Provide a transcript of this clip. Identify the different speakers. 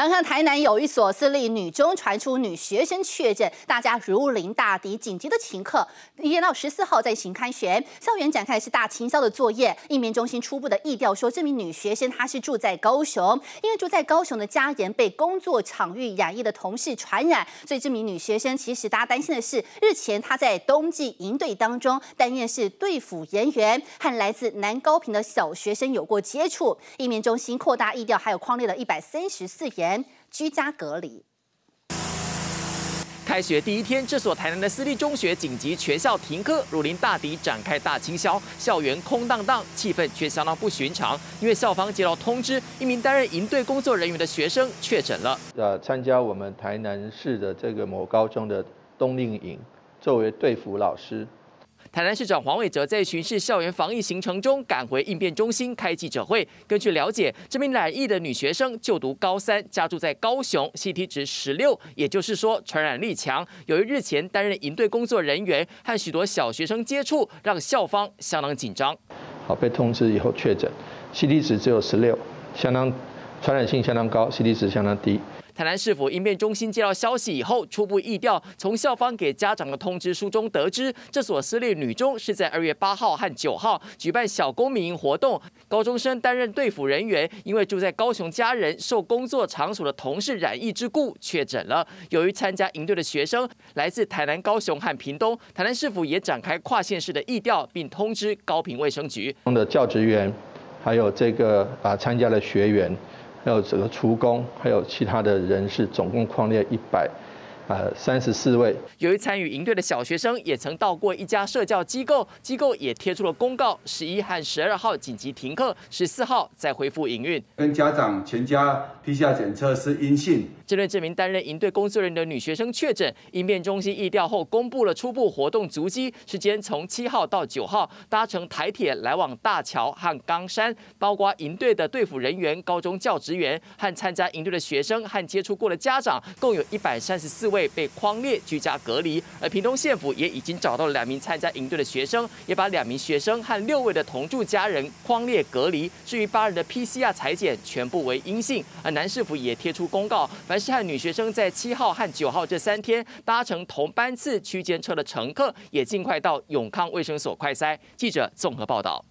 Speaker 1: 刚刚台南有一所私立女中传出女学生确诊，大家如临大敌，紧急的请客。一到十四号再行开学，校园展开的是大清消的作业。应变中心初步的意调说，这名女学生她是住在高雄，因为住在高雄的家人被工作场域染疫的同事传染，所以这名女学生其实大家担心的是，日前她在冬季营队当中担任是队辅人员，和来自南高平的小学生有过接触。应变中心扩大意调，还有框列了一百三十四。人居家隔离。
Speaker 2: 开学第一天，这所台南的私立中学紧急全校停课，如临大敌，展开大清消，校园空荡荡，气氛却相当不寻常。因为校方接到通知，一名担任营队工作人员的学生确诊了。
Speaker 3: 呃，参加我们台南市的这个某高中的冬令营，作为队服老师。
Speaker 2: 台南市长黄伟哲在巡视校园防疫行程中，赶回应变中心开记者会。根据了解，这名染疫的女学生就读高三，家住在高雄，CT 值十六，也就是说传染力强。由于日前担任营队工作人员，和许多小学生接触，让校方相当紧张。
Speaker 3: 好，被通知以后确诊，CT 值只有十六，相当传染性相当高，CT 值相当低。
Speaker 2: 台南市府应变中心接到消息以后，初步议调，从校方给家长的通知书中得知，这所私立女中是在二月八号和九号举办小公民活动，高中生担任队辅人员，因为住在高雄家人受工作场所的同事染疫之故确诊了。由于参加营队的学生来自台南、高雄和屏东，台南市府也展开跨县市的议调，并通知高平卫生局
Speaker 3: 的教职员，还有这个啊参加的学员。还有这个厨工，还有其他的人士，总共框列一百。呃，三十四位。
Speaker 2: 由于参与营队的小学生也曾到过一家社教机构，机构也贴出了公告，十一和十二号紧急停课，十四号再恢复营运。
Speaker 4: 跟家长全家 PCR 检测是阴性。
Speaker 2: 针对这名担任营队工作人员的女学生确诊，应变中心疫调后公布了初步活动足迹，时间从七号到九号，搭乘台铁来往大桥和冈山，包括营队的队辅人员、高中教职员和参加营队的学生和接触过的家长，共有一百三十四位。被框列居家隔离，而屏东县府也已经找到了两名参加营队的学生，也把两名学生和六位的同住家人框列隔离。至于八人的 PCR 裁检全部为阴性，而南市府也贴出公告，凡是和女学生在七号和九号这三天搭乘同班次区间车的乘客，也尽快到永康卫生所快筛。记者综合报道。